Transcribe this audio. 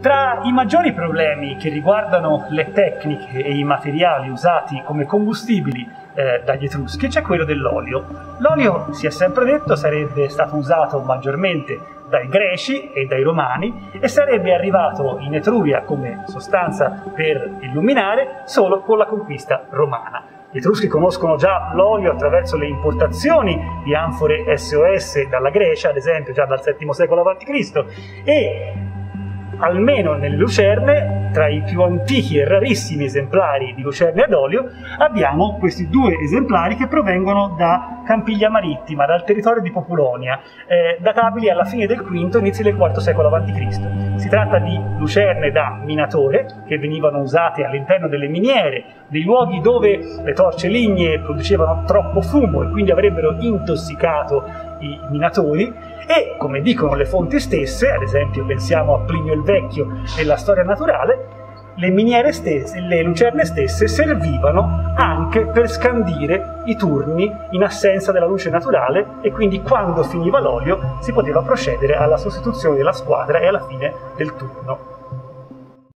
Tra i maggiori problemi che riguardano le tecniche e i materiali usati come combustibili eh, dagli Etruschi c'è quello dell'olio. L'olio, si è sempre detto, sarebbe stato usato maggiormente dai greci e dai romani e sarebbe arrivato in Etruria come sostanza per illuminare solo con la conquista romana. Gli Etruschi conoscono già l'olio attraverso le importazioni di anfore SOS dalla Grecia, ad esempio già dal VII secolo a.C. e almeno nelle lucerne, tra i più antichi e rarissimi esemplari di lucerne ad olio, abbiamo questi due esemplari che provengono da Campiglia Marittima, dal territorio di Populonia, eh, databili alla fine del V, inizi del IV secolo a.C. Si tratta di lucerne da minatore, che venivano usate all'interno delle miniere, dei luoghi dove le torce lignee producevano troppo fumo e quindi avrebbero intossicato i minatori, e, come dicono le fonti stesse, ad esempio pensiamo a Plinio il Vecchio nella storia naturale, le miniere stesse, le lucerne stesse servivano anche per scandire i turni in assenza della luce naturale e quindi quando finiva l'olio si poteva procedere alla sostituzione della squadra e alla fine del turno.